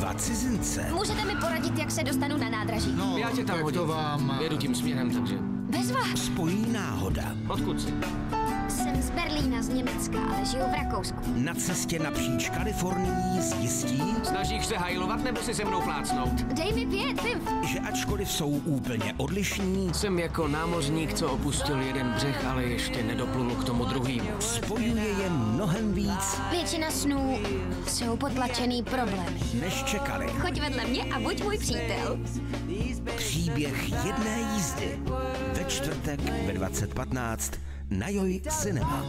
Dva cizince. Můžete mi poradit, jak se dostanu na nádraží? No, Já tě tam jak hodím. to vám... Jedu tím směrem, takže... Bez vás. Spojí náhoda. Odkud jsi? Jsem z Berlína, z Německa, ale žiju v Rakousku. Na cestě napříč Kalifornií zjistí, Snažíš se hajlovat nebo si se mnou plácnout? Dej mi pět, piv. že ačkoliv jsou úplně odlišní, Jsem jako námořník, co opustil jeden břeh, ale ještě nedoplul k tomu druhýmu. Mnohem víc, Většina snů jsou potlačený problémy. než čekali. Choď vedle mě a buď můj přítel. Příběh jedné jízdy. Ve čtvrtek ve 2015 na Joj Cinema.